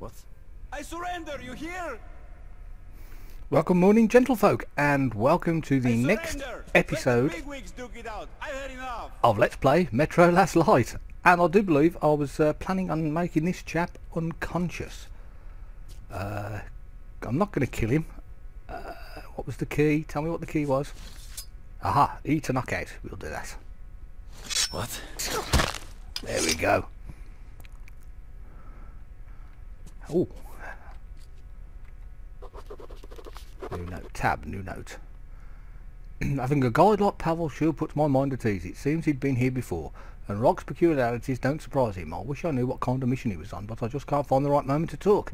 What? I surrender, you hear? Welcome morning gentlefolk and welcome to the next episode the bigwigs duke it out. I've had enough. of Let's Play Metro Last Light and I do believe I was uh, planning on making this chap unconscious. Uh, I'm not going to kill him. Uh, what was the key? Tell me what the key was. Aha, E to knock out. We'll do that. What? There we go. Oh. New note. Tab. New note. Having a guide like Pavel sure puts my mind at ease. It seems he'd been here before, and Reich's peculiarities don't surprise him. I wish I knew what kind of mission he was on, but I just can't find the right moment to talk.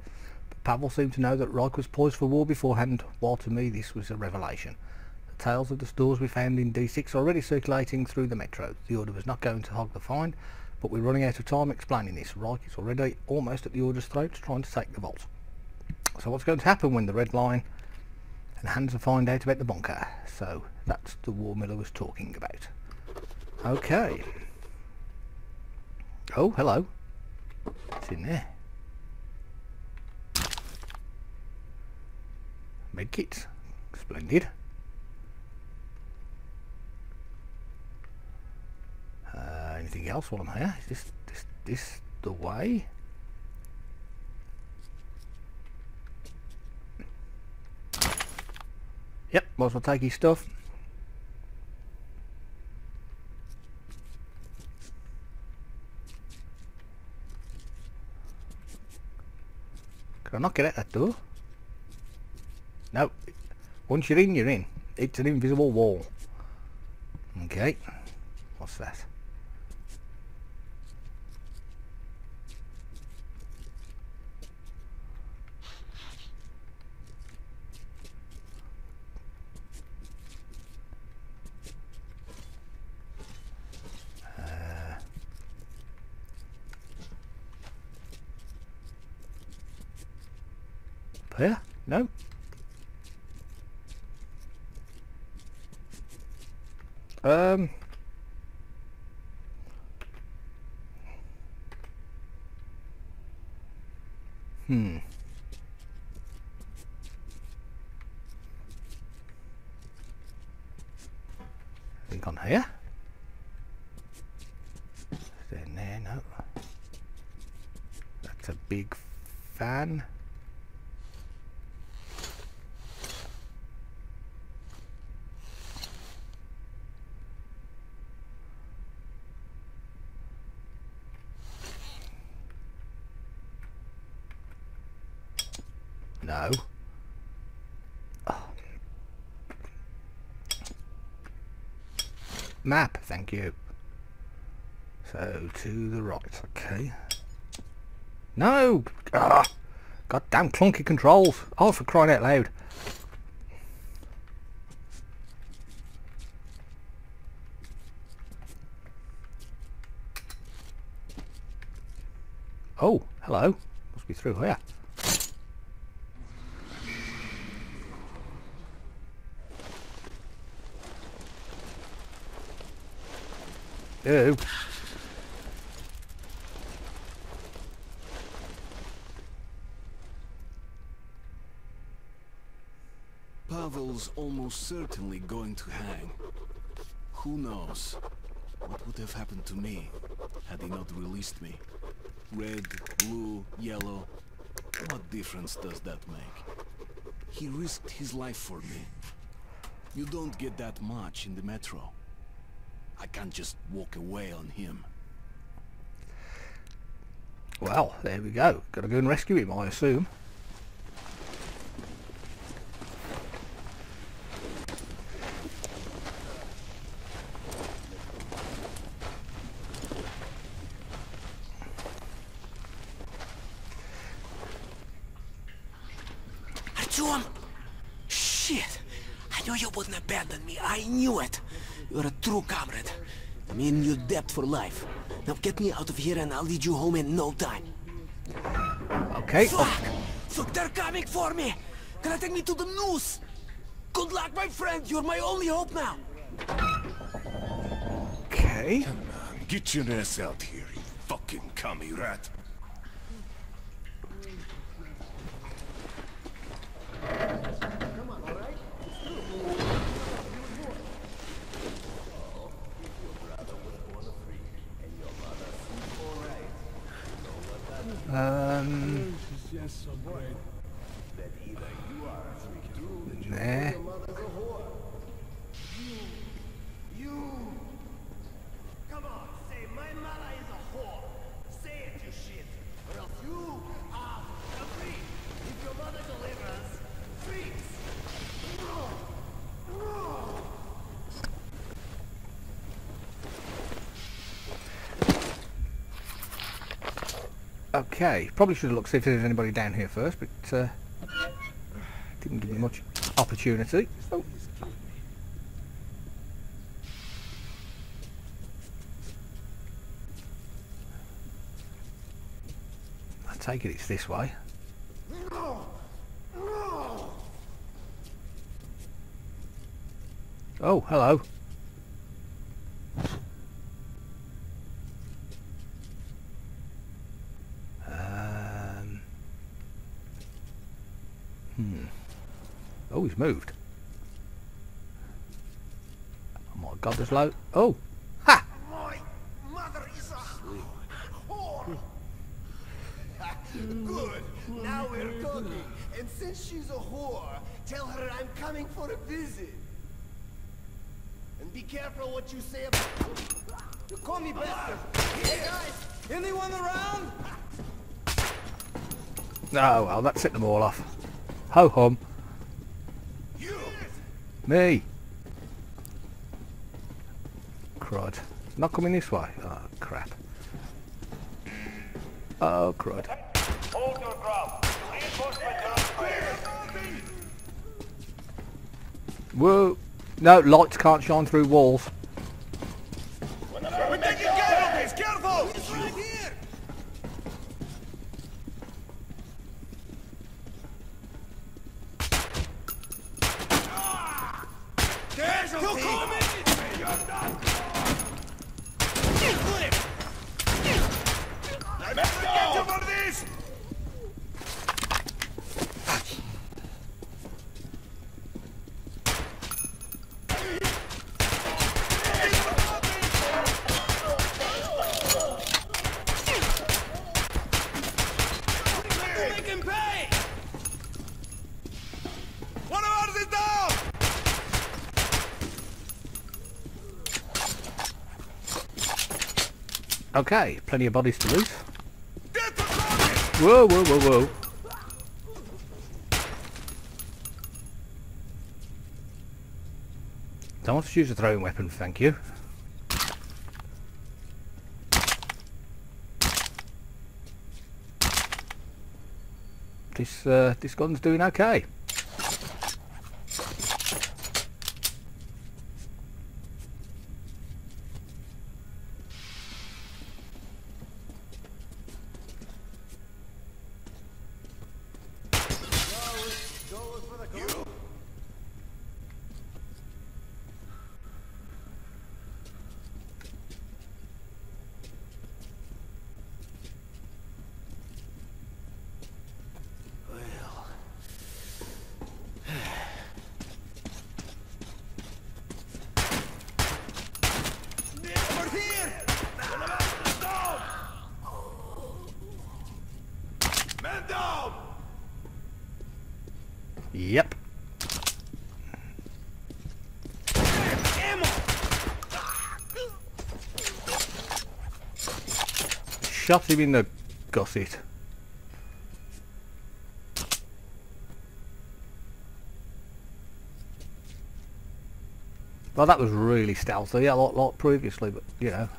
But Pavel seemed to know that Reich was poised for war beforehand, while to me this was a revelation. The tales of the stores we found in D6 are already circulating through the metro. The Order was not going to hog the find, but we're running out of time explaining this. Reich is already almost at the Order's throat trying to take the vault. So what's going to happen when the Red Line and Hansa find out about the bunker? So that's the War Miller was talking about. Okay. Oh, hello. It's in there. Medkits. Splendid. Uh, anything else I'm here? Is this this this the way? Yep, might as well take his stuff. Can I not get out that door? No. Once you're in, you're in. It's an invisible wall. Okay. What's that? Here? No? Um. Hmm. Think on here? Is there in there? No. That's a big fan. No. Map, thank you. So, to the right, okay. No! Ah! Goddamn clunky controls! Oh, for crying out loud. Oh, hello. Must be through here. Pavel's almost certainly going to hang. Who knows what would have happened to me had he not released me? Red, blue, yellow, what difference does that make? He risked his life for me. You don't get that much in the metro. I can't just walk away on him. Well, there we go. Gotta go and rescue him, I assume. Artyom! Shit! I knew you wouldn't abandon me. I knew it. You're a true comrade. Me and you debt for life. Now get me out of here and I'll lead you home in no time. Okay. oh, Fuck! Fuck, they're coming for me! Gonna take me to the noose! Good luck, my friend! You're my only hope now! okay. Get your ass out here, you fucking commie rat. Um, there. Come on, say my mother is a whore. Say it, you shit. Or else you are a freak. If your mother delivers, freaks. Okay, probably should have looked see if there's anybody down here first, but uh, didn't give me much opportunity. Oh. I take it it's this way. Oh, hello. He's moved. Oh my god, there's low. Oh! Ha! My mother is a whore. Hmm. Good. Now we're talking. And since she's a whore, tell her I'm coming for a visit. And be careful what you say about... You call me bastard. Hey guys, anyone around? Oh well, that set them all off. Ho hum. Me. Crud. Not coming this way. Oh crap. Oh crud. Hold your ground. Reinforcements are on fire. Whoa. No, lights can't shine through walls. We're taking casualties. Careful! It's right here. Casualties! Let's get you for this! Make him pay. One of ours is down! Okay, plenty of bodies to lose. Whoa, whoa, whoa, whoa. Don't want to use a throwing weapon, thank you. This uh, this gun's doing okay. Over here! One of ours is down! Man down! Yep. Shot him in the gusset. Well, that was really stealthy, a lot, lot previously, but you know.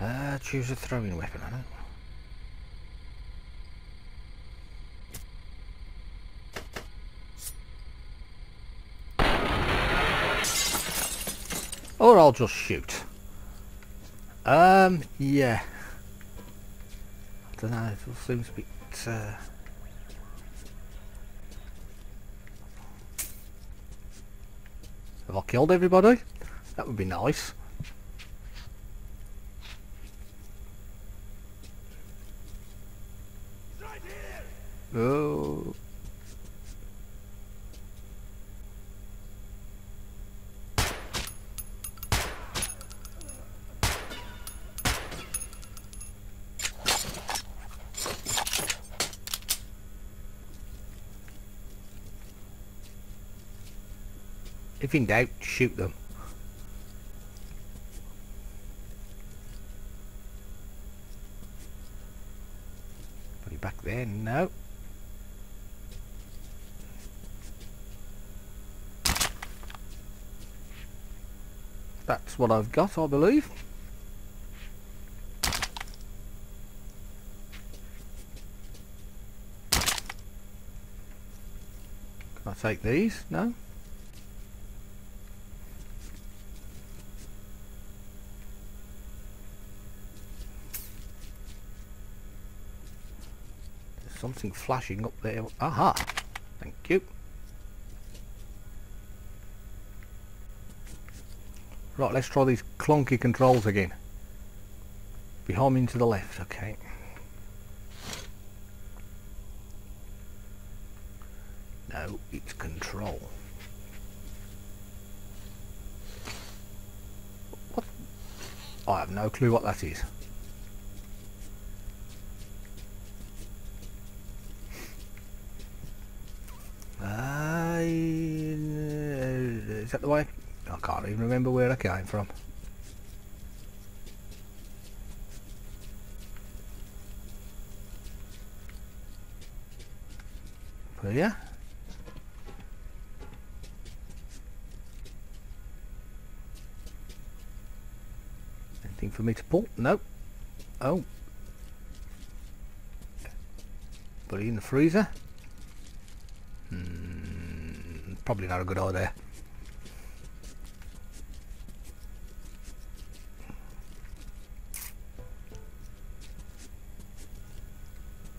Uh, choose a throwing weapon, I don't. Or I'll just shoot. Um, yeah. I don't know, it seems a bit, uh... Have I killed everybody? That would be nice. Oh. If in doubt, shoot them. Put it back there. No. What I've got, I believe. Can I take these? No? There's something flashing up there. Aha! Thank you. Right, let's try these clunky controls again. Behind me and to the left, okay. No, it's control. What? I have no clue what that is. I, uh, is that the way? I can't even remember where I came from. But yeah. Anything for me to pull? Nope. Oh. Put it in the freezer. Hmm, probably not a good idea.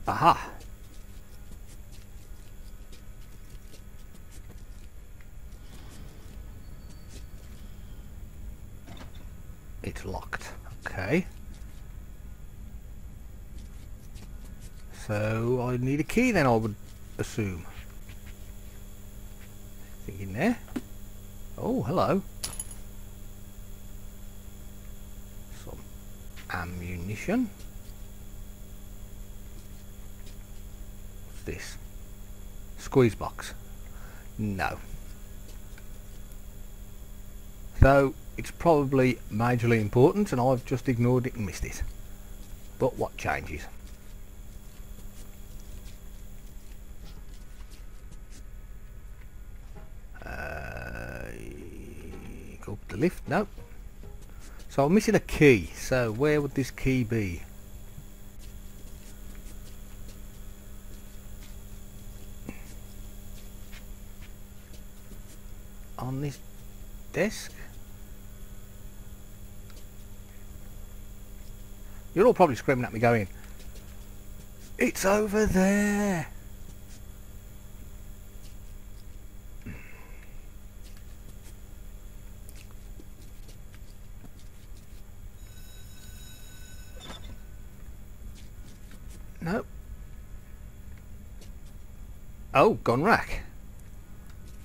Aha! It's locked. Okay. So I need a key then I would assume. In there. Oh, hello. Some ammunition. This? Squeeze box. No. So it's probably majorly important and I've just ignored it and missed it. But what changes? Uh, go up the lift? No. So I'm missing a key. So where would this key be? On this desk? You're all probably screaming at me going, It's over there! Nope. Oh, gone rack.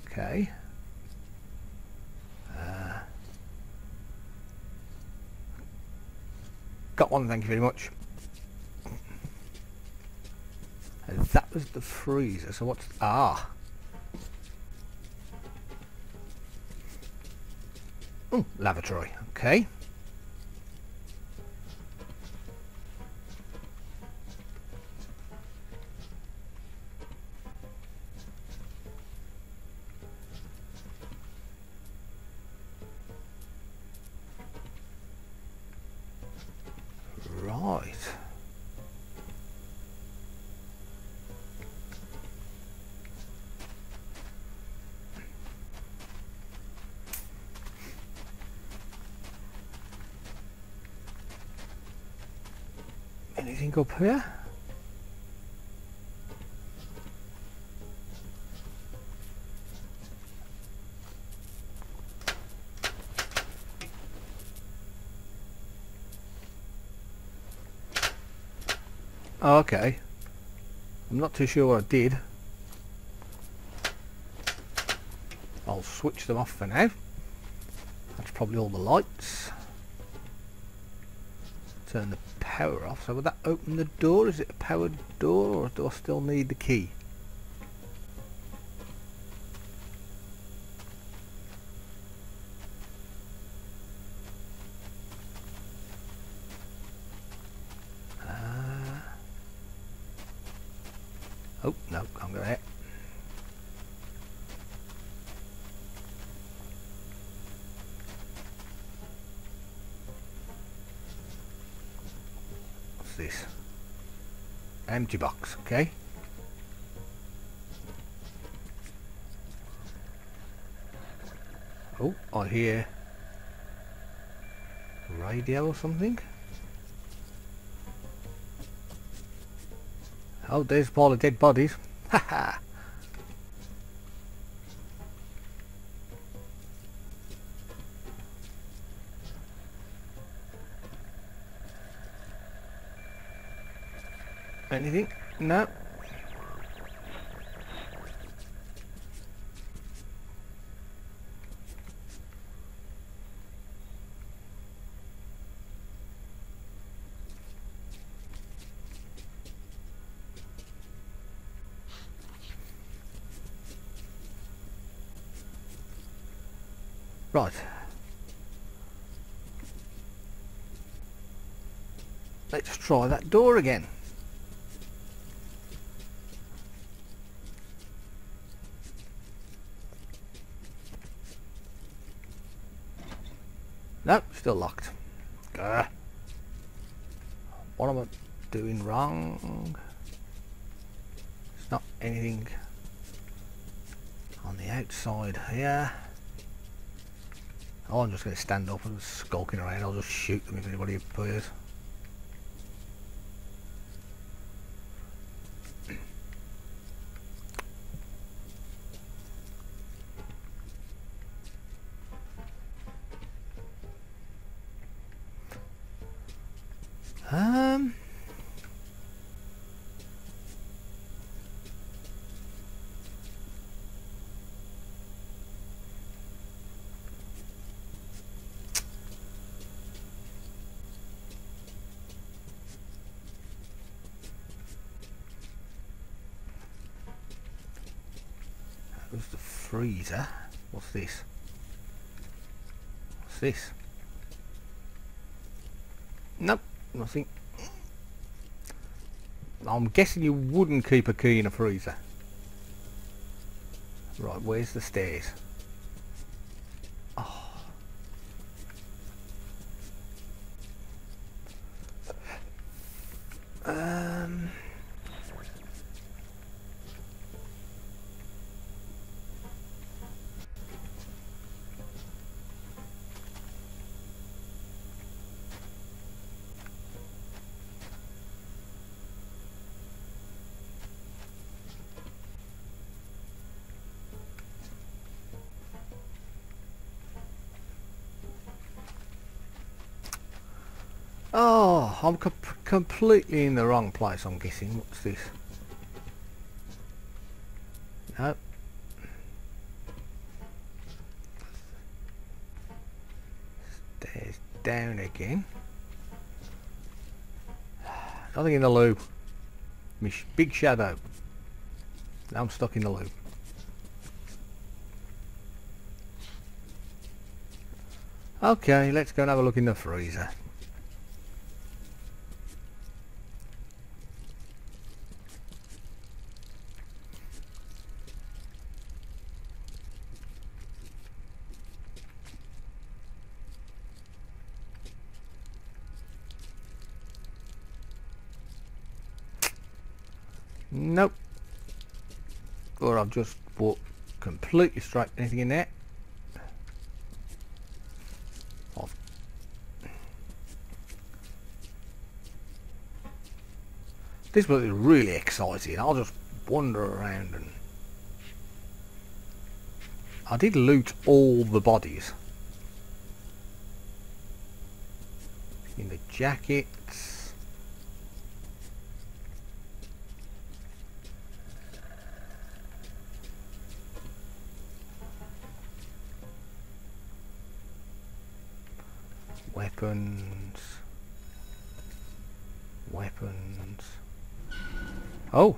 Okay. Got one, thank you very much. And that was the freezer, so what's... Ah! Oh, lavatory, okay. Anything up here? Okay. I'm not too sure what I did. I'll switch them off for now. That's probably all the lights. Turn the power off. So would that open the door? Is it a powered door or do I still need the key? Uh, oh, no, can't go there. What's this? Empty box, okay. Oh, I hear radio or something. Oh, there's a pile of dead bodies. Ha ha! Anything? No. Right. Let's try that door again. No, still locked. Gah. What am I doing wrong? It's not anything on the outside here. Oh, I'm just going to stand up and skulking around. I'll just shoot them if anybody appears. That the freezer. What's this? What's this? Nope, nothing. I'm guessing you wouldn't keep a key in a freezer. Right, where's the stairs? Oh. Um. Oh, I'm com completely in the wrong place, I'm guessing. What's this? No. Stairs down again. Nothing in the loop. Big shadow. Now I'm stuck in the loop. Okay, let's go and have a look in the freezer. Nope. Or I've just bought completely straight anything in there. I've this was really exciting. I'll just wander around and I did loot all the bodies. In the jackets. Weapons. Weapons. Oh!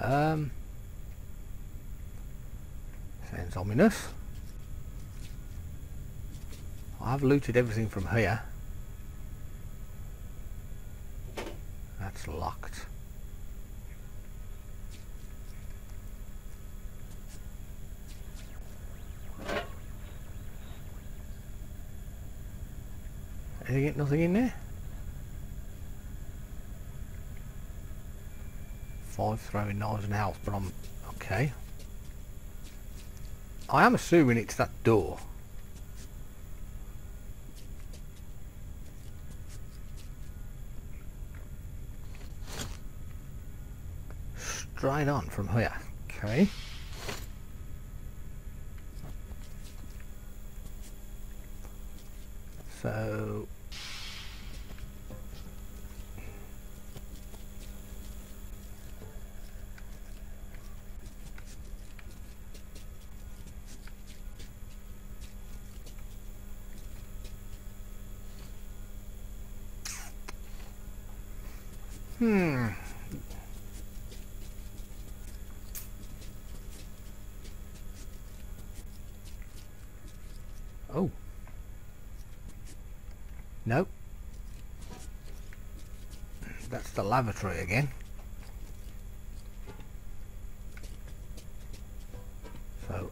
Um. Sounds ominous. I've looted everything from here. That's locked. Anything, nothing in there? Five throwing knives and health, but I'm okay. I am assuming it's that door. Straight on from here. Okay. So Hmm. Oh. Nope. That's the lavatory again. So.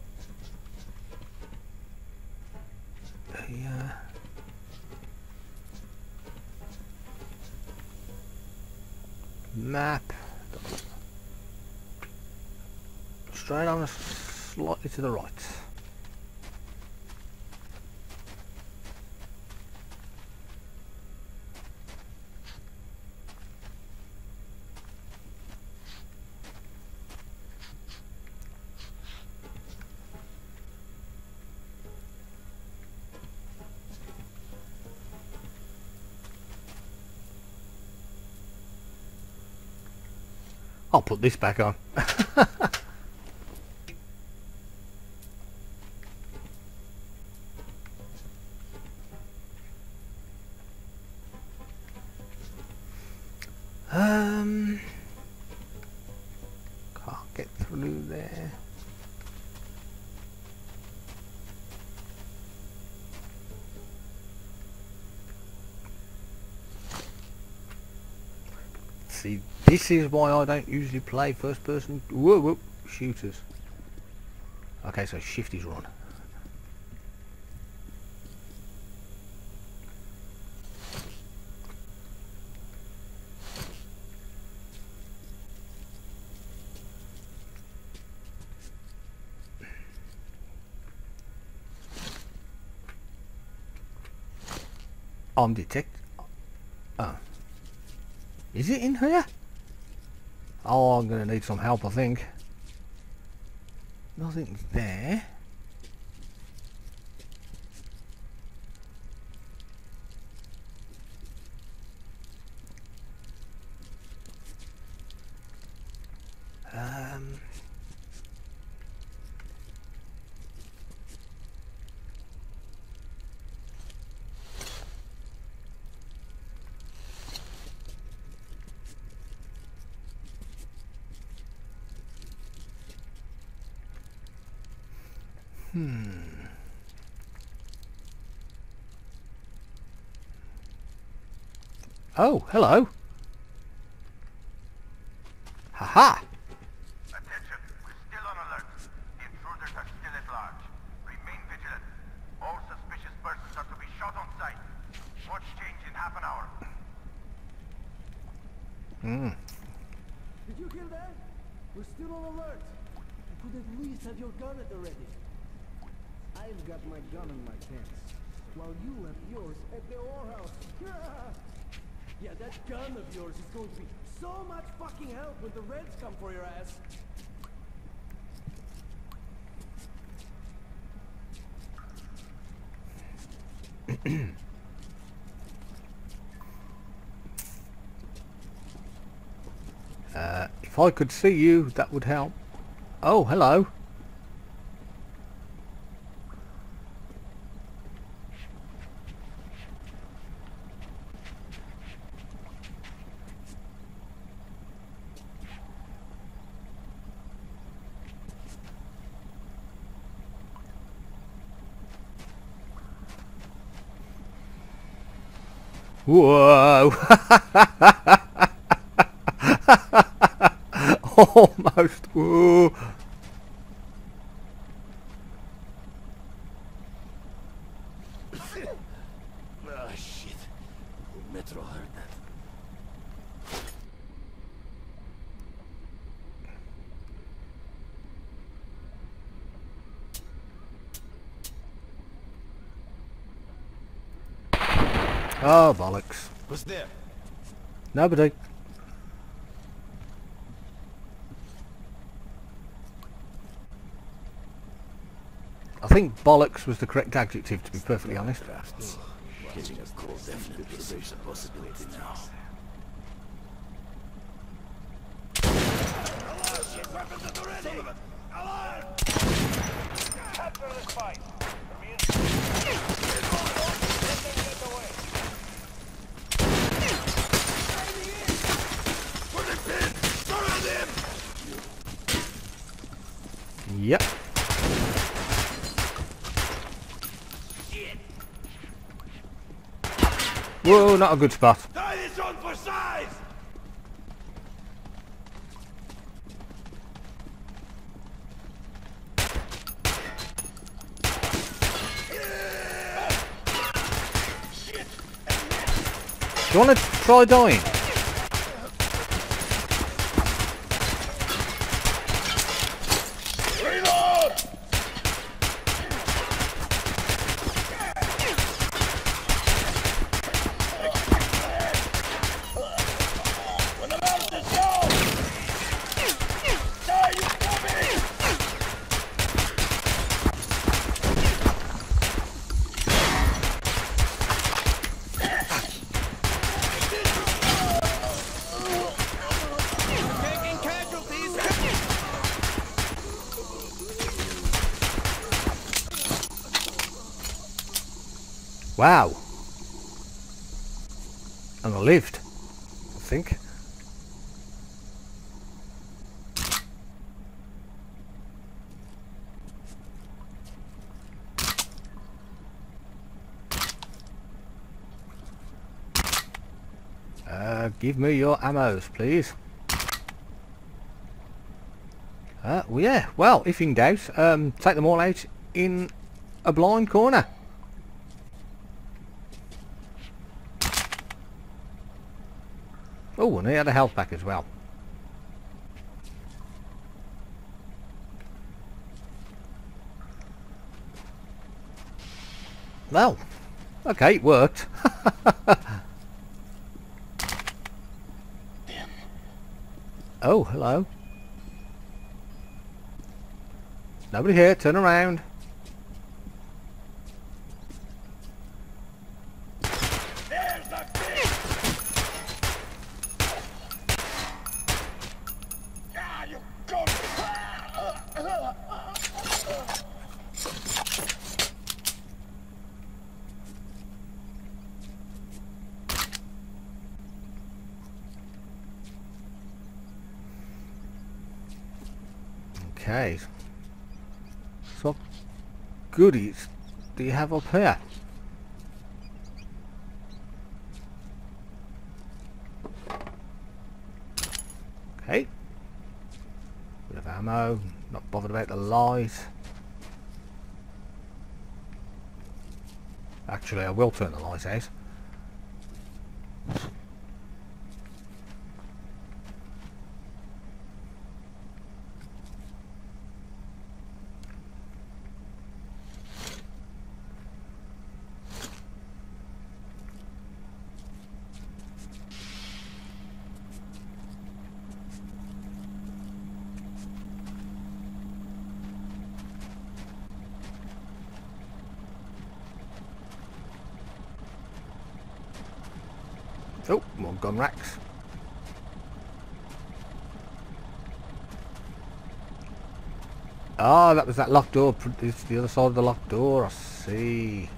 Yeah. Map. Straight on, slightly to the right. I'll put this back on. um, can't get through there. See, this is why I don't usually play first person whoa, whoa, shooters. Okay, so shift is run. I'm detect. Oh. Is it in here? Oh, I'm going to need some help, I think. Nothing's there. Um... Hmm. Oh, hello. Haha. Attention, we're still on alert. The intruders are still at large. Remain vigilant. All suspicious persons are to be shot on sight. Watch change in half an hour. Hmm. Did you hear that? We're still on alert. You could at least have your gun at the ready. I've got my gun in my pants, while you left yours at the whorehouse. yeah, that gun of yours is going to be so much fucking help when the Reds come for your ass. Uh, if I could see you, that would help. Oh, hello. Whoa! Almost. Whoa. Oh, shit. Metro heard that. Oh, bollocks. Who's there? Nobody. I think bollocks was the correct adjective, to be perfectly honest. Getting a call definitely seems a possibility now. Yep. Whoa, not a good spot. Do you want to try dying? Wow. And I lived. I think. Uh, give me your ammos, please. Uh, well, yeah, well, if in doubt, um, take them all out in a blind corner. And he had a health pack as well. Well, okay, it worked. oh, hello. Nobody here, turn around. There's the kid! Ah, you go! Okay. So goodies do you have up here? Okay. Bit of ammo. Not bothered about the light. Actually, I will turn the light out. Oh, more gun racks. Ah, that was that locked door. It's the other side of the locked door. I see.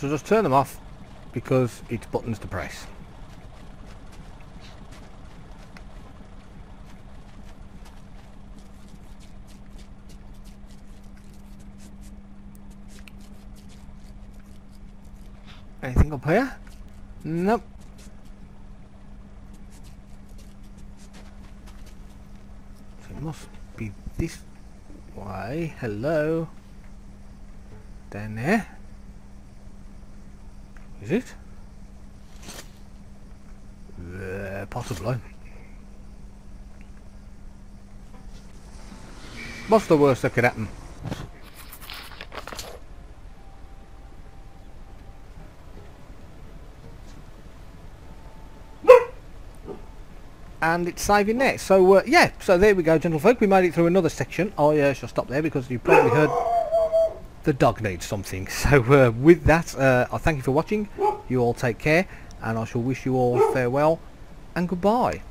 Shall just turn them off because it's buttons to press. Anything up here? Nope. So it must be this way. Hello. Down there. Is it? Uh, possibly. What's the worst that could happen? and it's saving there. So uh, yeah, so there we go, gentlefolk. We made it through another section. I uh, shall stop there because you probably heard the dog needs something. So uh, with that, uh, I thank you for watching. You all take care, and I shall wish you all farewell and goodbye.